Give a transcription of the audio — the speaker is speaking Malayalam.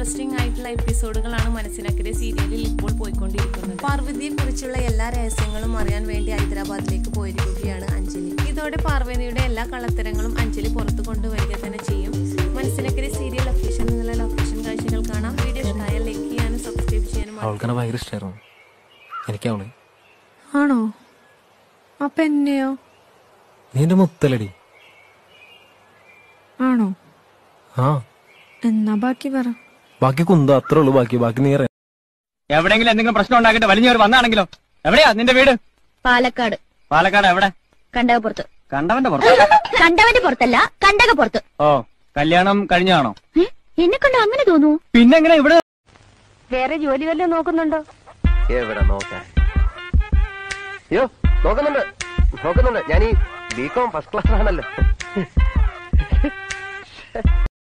ഇൻട്രസ്റ്റിംഗ് ആയിട്ടുള്ള എപ്പിസോഡുകളാണ് മനസ്സിനക്കരെ സീരിയലിൽ ഇപ്പോൾ പോയിക്കൊണ്ടിരിക്കുന്നത്. പാർവതിയെക്കുറിച്ചുള്ള എല്ലാ രഹസ്യങ്ങളും അറിയാൻ വേണ്ടി ഹൈദരാബാദിലേക്ക് പോയിരിക്കുകയാണ് അഞ്ജലി. ഇതോടെ പാർവതിയുടെ എല്ലാ കള്ളത്തരങ്ങളും അഞ്ജലി പുറത്തു കൊണ്ടുവരിക തന്നെ ചെയ്യും. മനസ്സിനക്കരെ സീരിയൽ ലൊക്കേഷൻ എന്നുള്ള ലൊക്കേഷൻ കാഴ്ചകൾ കാണാം. വീഡിയോ ഇഷ്ടമായാൽ ലൈക്ക് ചെയ്യാനും സബ്സ്ക്രൈബ് ചെയ്യാനും ഭയങ്കര ഇഷ്ടമായിരുന്നു ആണോ? അപ്പൊ എന്നെയോ? നിന്റെ മുത്തലടി. ആണോ? ആ. എന്നാ ബാക്കി പറ. ബാക്കി കുന്ത അത്രേ ഉള്ളൂ ബാക്കി ബാക്കി നീ എവിടെങ്കിലും എവിടെയെങ്കിലും എന്തെങ്കിലും പ്രശ്നം ഉണ്ടാക്കിട്ട് വലിഞ്ഞവർ വന്നാണെങ്കിലോ? എവിടെയാ നിന്റെ വീട്? പാലക്കാട്. പാലക്കാട് എവിടെ? കണ്ടകപ്പുറത്ത്. കണ്ടവന്റെ പുറത്ത്? കണ്ടവന്റെ പുറത്തല്ല കണ്ടകപ്പുറത്ത്. ഓ കല്യാണം കഴിഞ്ഞാണോ ഏ? എന്നെ കണ്ട അങ്ങനെ തോന്നുന്നു പിന്നെങ്ങനെ ഇവിടെ? വേറെ ജോലി വല്ലതും നോക്കുന്നുണ്ടോ? എവിടെ നോക്കാൻ? അയ്യോ നോക്കുന്നുണ്ട്. നോക്കുന്നുണ്ട്. ഞാൻ ഈ ബികോം ഫസ്റ്റ് ക്ലാസ് ആണല്ലോ.